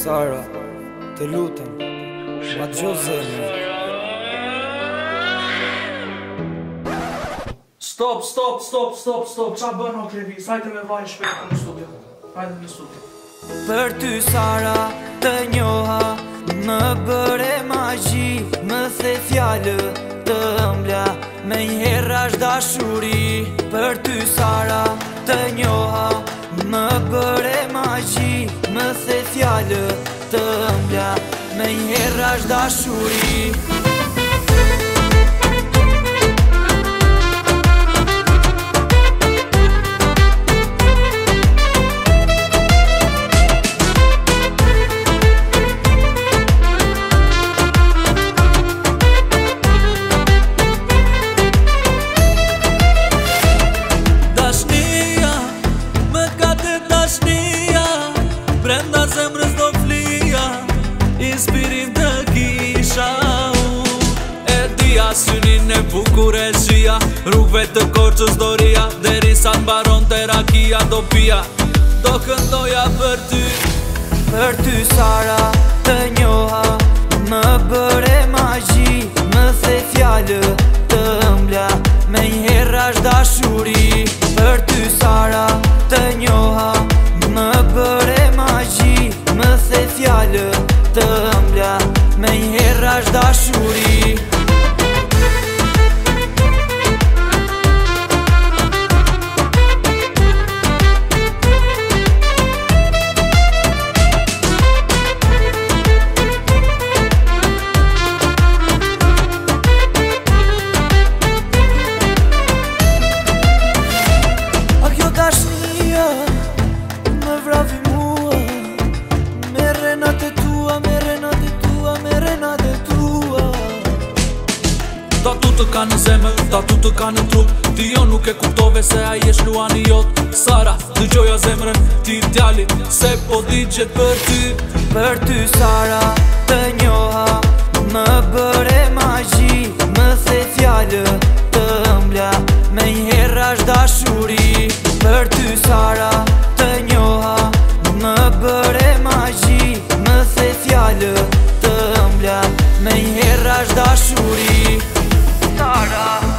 Sara, të lutëm, ma të gjozë zemë Stop, stop, stop, stop, stop, qa bërë në krevi, sajtë me vaj shpejtë në studio Hajtë në studio Për ty Sara, të njoha, më bëre magji Më the fjallë, të mbla, me njëherë dashuri Për ty Sara, të njoha, falë të mja Me njerë është dashurit synin e bukuresia Rukve të korqës doria Deri sa në baron të rakia do pia Do këndoja për ty Për ty Sara të njoha Më bëre ma gji Më the fjallë të mbla Me njëherra shda shuri Për ty Sara të njoha Më bëre ma gji Më the fjallë të mbla Me njëherra shda shuri të ka në zemë, tatu të ka në trup Ti jo nuk e kuptove se a jesh luani jot Sara, të gjoja zemrën, ti t'jali Se po di gjithë për ty Për ty Sara, të njoha Më bëre ma gji Më the t'jallë, të mbla Me një herra shda shuri Për ty Sara, të njoha Më bëre ma gji Më the t'jallë, të mbla Me një herra shda shuri Canada.